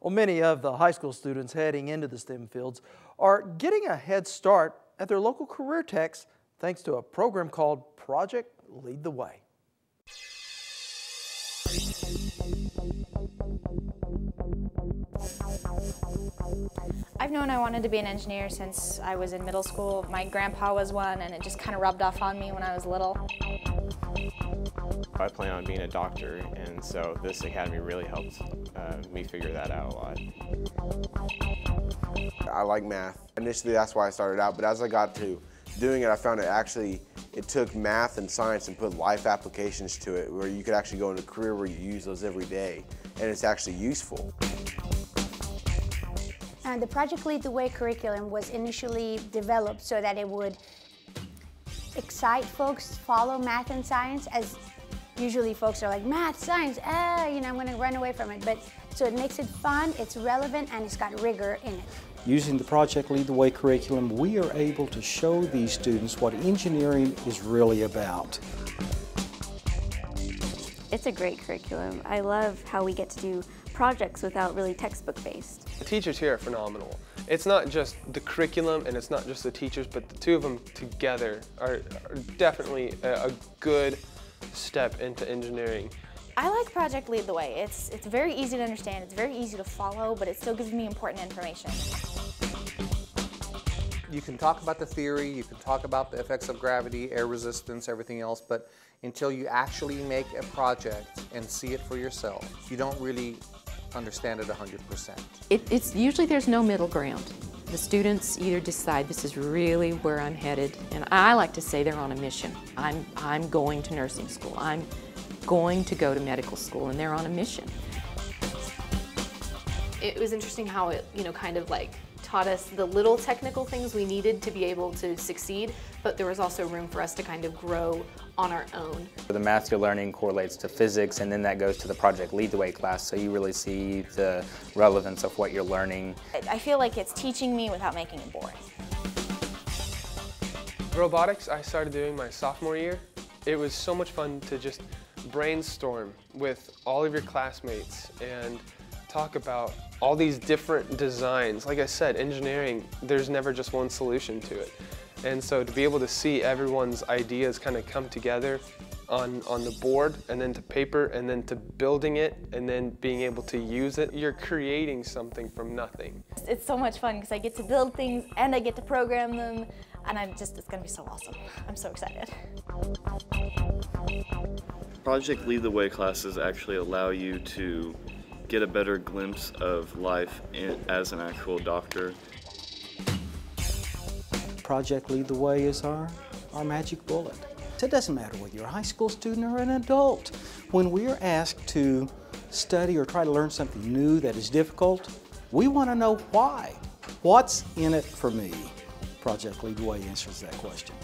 Well, many of the high school students heading into the STEM fields are getting a head start at their local career techs thanks to a program called Project Lead the Way. I've known I wanted to be an engineer since I was in middle school. My grandpa was one and it just kind of rubbed off on me when I was little. I plan on being a doctor and so this academy really helped uh, me figure that out a lot. I like math. Initially that's why I started out, but as I got to doing it I found it actually, it took math and science and put life applications to it where you could actually go into a career where you use those every day and it's actually useful. Uh, the Project Lead the Way curriculum was initially developed so that it would excite folks to follow math and science as usually folks are like, math, science, ah, you know, I'm gonna run away from it. But so it makes it fun, it's relevant, and it's got rigor in it. Using the Project Lead the Way curriculum, we are able to show these students what engineering is really about. It's a great curriculum. I love how we get to do projects without really textbook based. The teachers here are phenomenal. It's not just the curriculum and it's not just the teachers, but the two of them together are, are definitely a, a good step into engineering. I like Project Lead the Way. It's, it's very easy to understand, it's very easy to follow, but it still gives me important information. You can talk about the theory, you can talk about the effects of gravity, air resistance, everything else, but until you actually make a project and see it for yourself, you don't really understand it 100%. It, it's usually there's no middle ground. The students either decide this is really where I'm headed, and I like to say they're on a mission. I'm, I'm going to nursing school. I'm going to go to medical school, and they're on a mission. It was interesting how it, you know, kind of like taught us the little technical things we needed to be able to succeed, but there was also room for us to kind of grow on our own. The math you're learning correlates to physics and then that goes to the Project Lead the Way class, so you really see the relevance of what you're learning. I feel like it's teaching me without making it boring. Robotics I started doing my sophomore year. It was so much fun to just brainstorm with all of your classmates and talk about all these different designs. Like I said, engineering, there's never just one solution to it. And so to be able to see everyone's ideas kind of come together on, on the board and then to paper and then to building it and then being able to use it, you're creating something from nothing. It's so much fun because I get to build things and I get to program them and I'm just, it's gonna be so awesome. I'm so excited. Project Lead the Way classes actually allow you to get a better glimpse of life in, as an actual doctor. Project Lead the Way is our, our magic bullet. It doesn't matter whether you're a high school student or an adult. When we're asked to study or try to learn something new that is difficult, we want to know why. What's in it for me? Project Lead the Way answers that question.